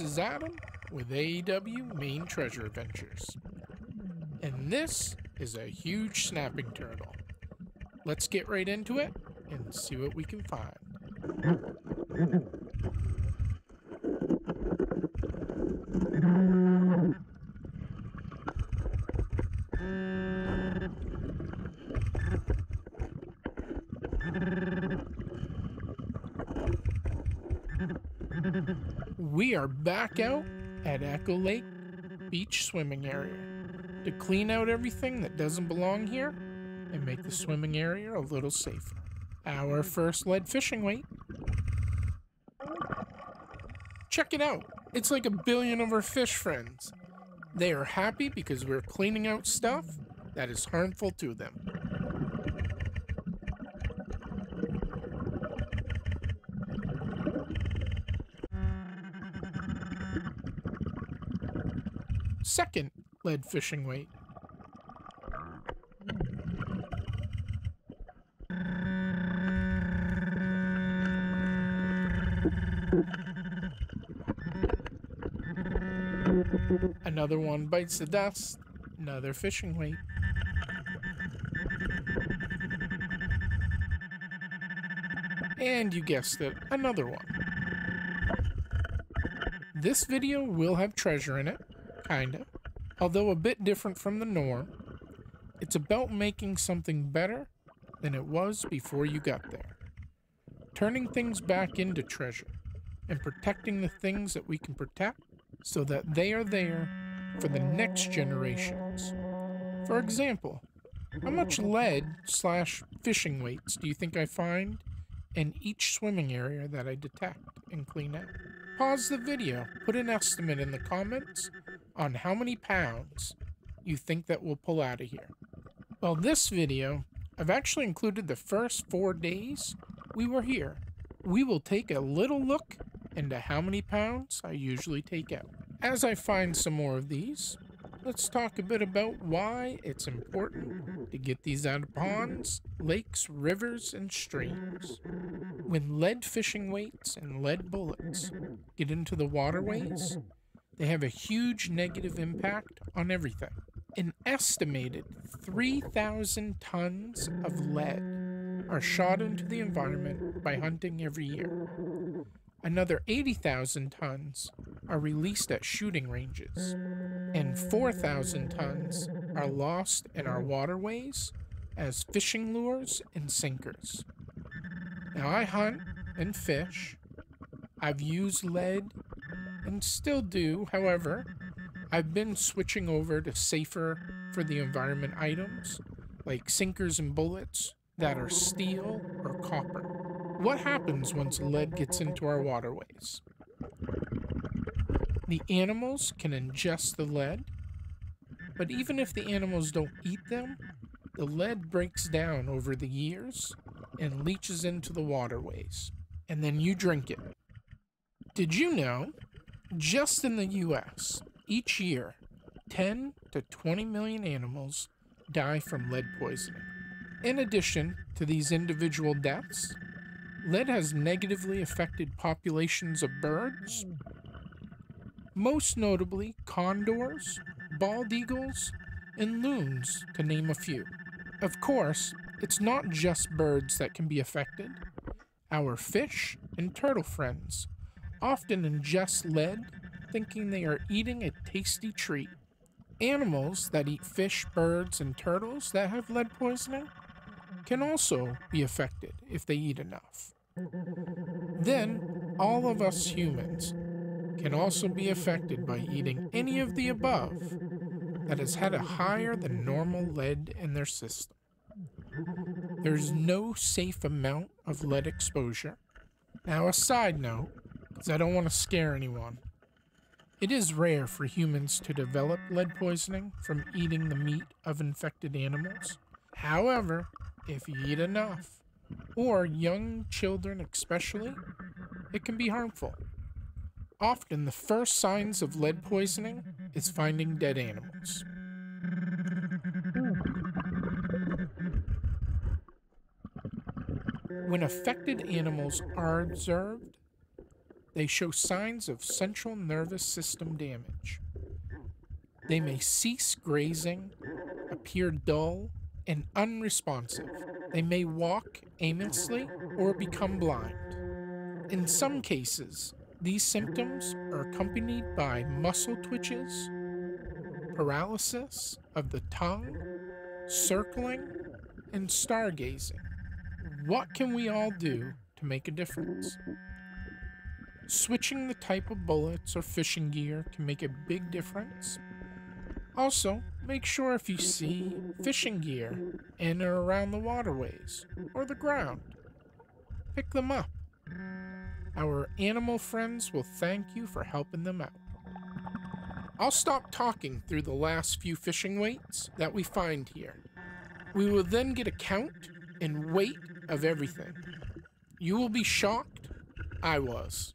is Adam with AEW Maine Treasure Adventures. And this is a huge snapping turtle. Let's get right into it and see what we can find. We are back out at Echo Lake Beach Swimming Area to clean out everything that doesn't belong here and make the swimming area a little safer. Our first lead fishing weight. Check it out. It's like a billion of our fish friends. They are happy because we're cleaning out stuff that is harmful to them. Second lead fishing weight. Another one bites the dust. Another fishing weight. And you guessed it, another one. This video will have treasure in it, kinda, although a bit different from the norm. It's about making something better than it was before you got there. Turning things back into treasure and protecting the things that we can protect so that they are there for the next generations. For example, how much lead slash fishing weights do you think I find in each swimming area that I detect and clean out? Pause the video, put an estimate in the comments on how many pounds you think that we'll pull out of here. Well, this video, I've actually included the first four days we were here. We will take a little look into how many pounds I usually take out. As I find some more of these, let's talk a bit about why it's important to get these out of ponds, lakes, rivers, and streams. When lead fishing weights and lead bullets get into the waterways, they have a huge negative impact on everything. An estimated 3,000 tons of lead are shot into the environment by hunting every year. Another 80,000 tons are released at shooting ranges, and 4,000 tons are lost in our waterways as fishing lures and sinkers. Now, I hunt and fish. I've used lead and still do, however, I've been switching over to safer for the environment items like sinkers and bullets that are steel or copper. What happens once lead gets into our waterways? The animals can ingest the lead, but even if the animals don't eat them, the lead breaks down over the years and leaches into the waterways, and then you drink it. Did you know, just in the US, each year, 10 to 20 million animals die from lead poisoning? In addition to these individual deaths, lead has negatively affected populations of birds, most notably condors, bald eagles, and loons, to name a few. Of course, it's not just birds that can be affected. Our fish and turtle friends often ingest lead thinking they are eating a tasty treat. Animals that eat fish, birds, and turtles that have lead poisoning can also be affected if they eat enough. Then, all of us humans can also be affected by eating any of the above that has had a higher than normal lead in their system. There's no safe amount of lead exposure. Now, a side note, because I don't want to scare anyone. It is rare for humans to develop lead poisoning from eating the meat of infected animals. However, if you eat enough, or young children especially, it can be harmful. Often, the first signs of lead poisoning is finding dead animals. When affected animals are observed, they show signs of central nervous system damage. They may cease grazing, appear dull, and unresponsive. They may walk aimlessly or become blind. In some cases, these symptoms are accompanied by muscle twitches, paralysis of the tongue, circling, and stargazing. What can we all do to make a difference? Switching the type of bullets or fishing gear can make a big difference. Also, make sure if you see fishing gear in or around the waterways or the ground, pick them up. Our animal friends will thank you for helping them out. I'll stop talking through the last few fishing weights that we find here. We will then get a count and weight of everything. You will be shocked. I was.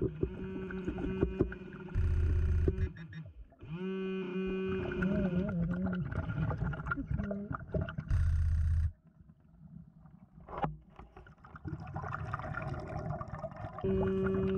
Thank mm -hmm. you.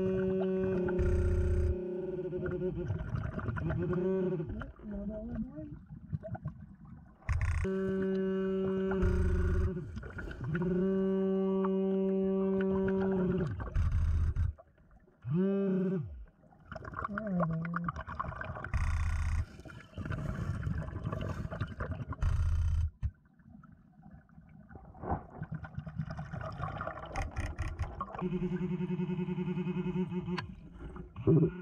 Thank you. Mm-hmm.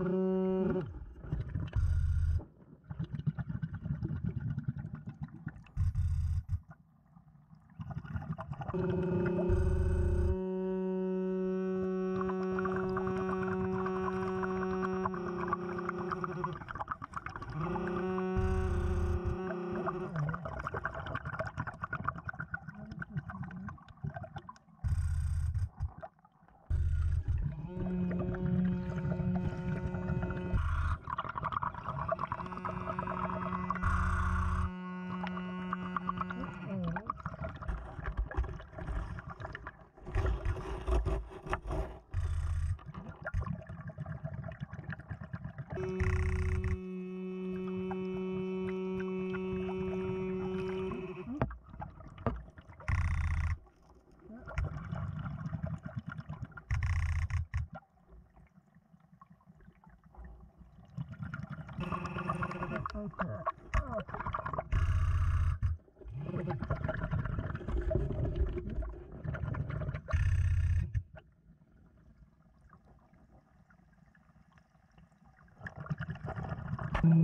Let's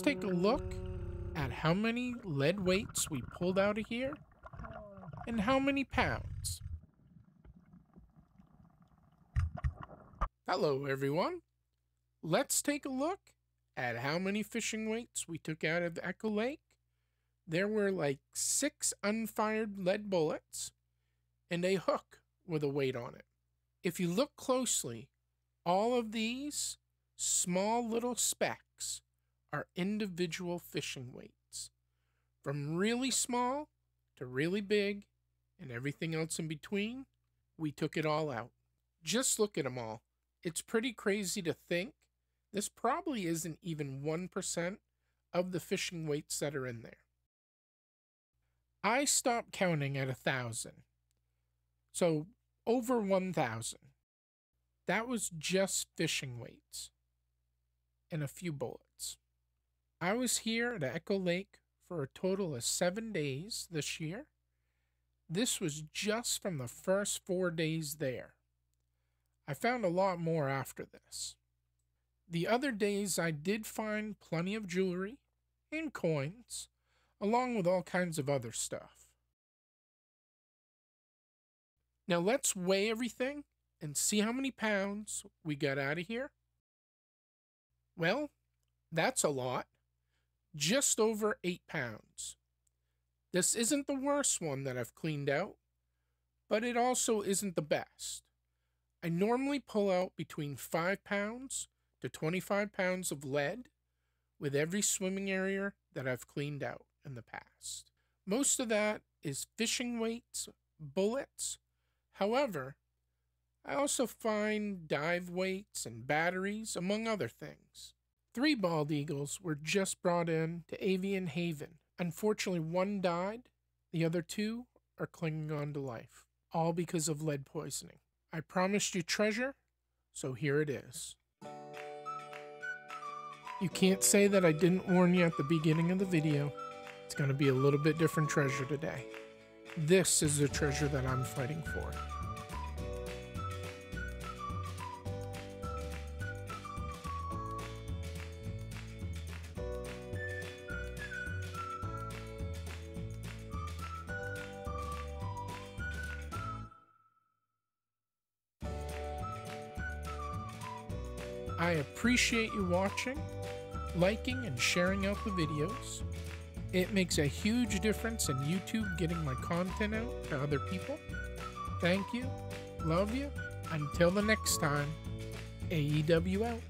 take a look at how many lead weights we pulled out of here and how many pounds. Hello, everyone. Let's take a look at how many fishing weights we took out of Echo Lake. There were like six unfired lead bullets and a hook with a weight on it. If you look closely, all of these small little specks are individual fishing weights. From really small to really big and everything else in between, we took it all out. Just look at them all. It's pretty crazy to think this probably isn't even 1% of the fishing weights that are in there. I stopped counting at a thousand. So over 1,000. That was just fishing weights and a few bullets. I was here at Echo Lake for a total of seven days this year. This was just from the first four days there. I found a lot more after this. The other days I did find plenty of jewelry and coins, along with all kinds of other stuff. Now let's weigh everything and see how many pounds we got out of here. Well, that's a lot. Just over eight pounds. This isn't the worst one that I've cleaned out, but it also isn't the best. I normally pull out between 5 pounds to 25 pounds of lead with every swimming area that I've cleaned out in the past. Most of that is fishing weights, bullets, However, I also find dive weights and batteries, among other things. Three bald eagles were just brought in to Avian Haven. Unfortunately, one died, the other two are clinging on to life, all because of lead poisoning. I promised you treasure, so here it is. You can't say that I didn't warn you at the beginning of the video. It's going to be a little bit different treasure today. This is the treasure that I'm fighting for. I appreciate you watching, liking, and sharing out the videos. It makes a huge difference in YouTube getting my content out to other people. Thank you. Love you. Until the next time, AEW out.